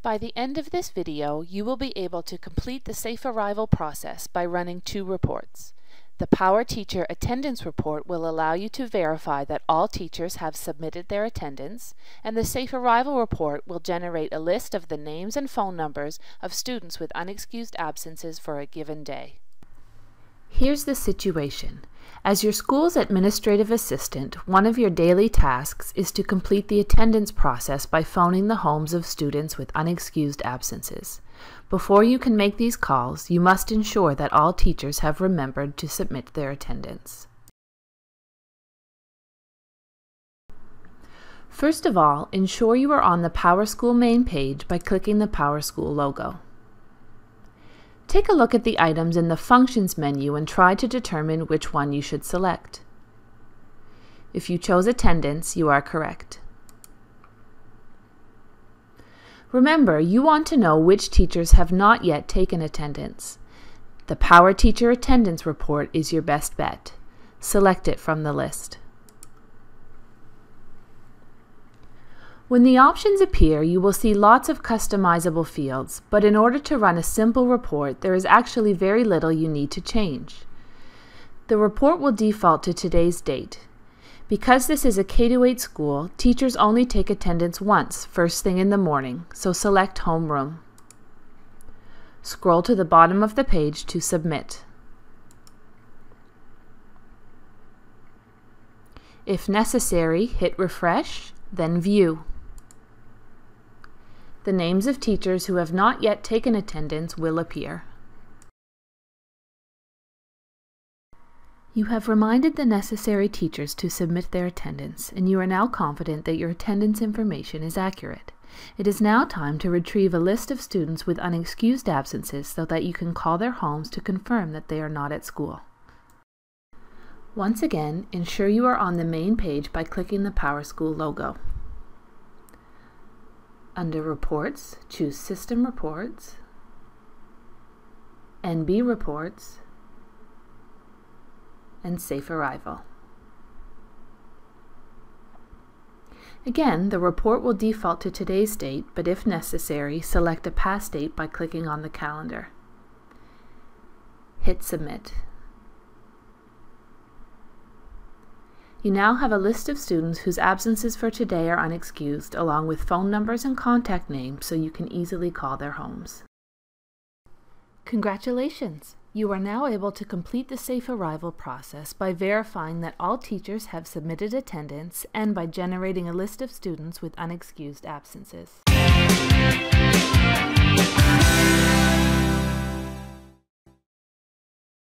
By the end of this video, you will be able to complete the safe arrival process by running two reports. The PowerTeacher Attendance Report will allow you to verify that all teachers have submitted their attendance, and the Safe Arrival Report will generate a list of the names and phone numbers of students with unexcused absences for a given day. Here's the situation. As your school's administrative assistant, one of your daily tasks is to complete the attendance process by phoning the homes of students with unexcused absences. Before you can make these calls, you must ensure that all teachers have remembered to submit their attendance. First of all, ensure you are on the PowerSchool main page by clicking the PowerSchool logo. Take a look at the items in the Functions menu and try to determine which one you should select. If you chose Attendance, you are correct. Remember, you want to know which teachers have not yet taken attendance. The PowerTeacher Attendance Report is your best bet. Select it from the list. When the options appear, you will see lots of customizable fields, but in order to run a simple report, there is actually very little you need to change. The report will default to today's date. Because this is a K-8 school, teachers only take attendance once, first thing in the morning, so select Homeroom. Scroll to the bottom of the page to submit. If necessary, hit Refresh, then View. The names of teachers who have not yet taken attendance will appear. You have reminded the necessary teachers to submit their attendance, and you are now confident that your attendance information is accurate. It is now time to retrieve a list of students with unexcused absences so that you can call their homes to confirm that they are not at school. Once again, ensure you are on the main page by clicking the PowerSchool logo. Under Reports, choose System Reports, NB Reports, and Safe Arrival. Again, the report will default to today's date, but if necessary, select a past date by clicking on the calendar. Hit Submit. You now have a list of students whose absences for today are unexcused, along with phone numbers and contact names so you can easily call their homes. Congratulations! You are now able to complete the safe arrival process by verifying that all teachers have submitted attendance and by generating a list of students with unexcused absences.